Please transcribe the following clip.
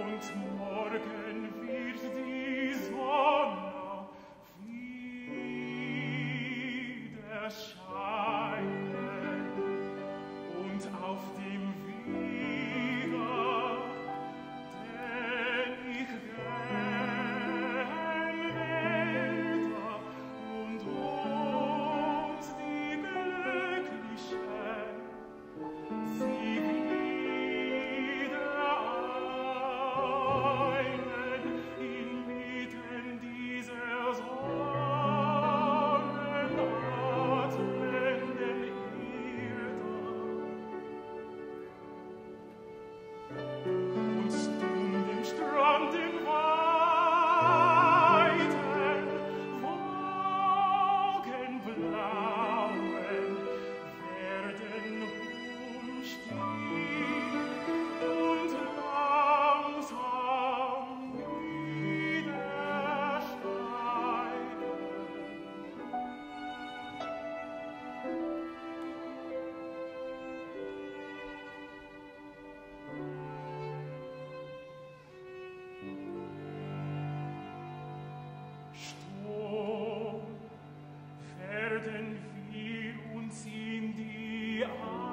und morgen wird die Sonne werden wir uns in die Arme